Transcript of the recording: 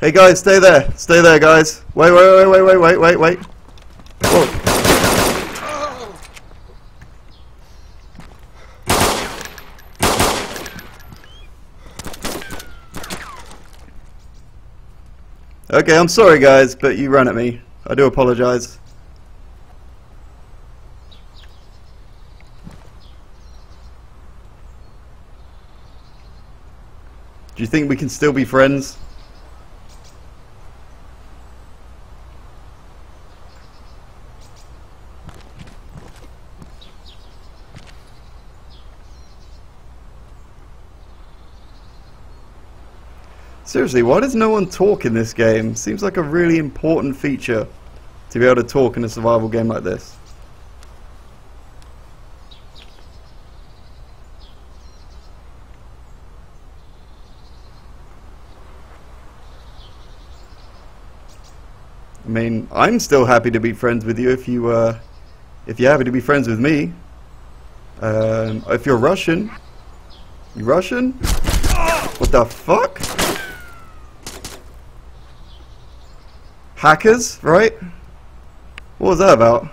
Hey guys, stay there. Stay there, guys. Wait, wait, wait, wait, wait, wait, wait, wait. Whoa. Okay, I'm sorry guys, but you ran at me. I do apologize. Do you think we can still be friends? Seriously, why does no one talk in this game? Seems like a really important feature to be able to talk in a survival game like this. I mean, I'm still happy to be friends with you if you, uh, if you're happy to be friends with me. Um, if you're Russian, you Russian? What the fuck? Hackers, right? What was that about?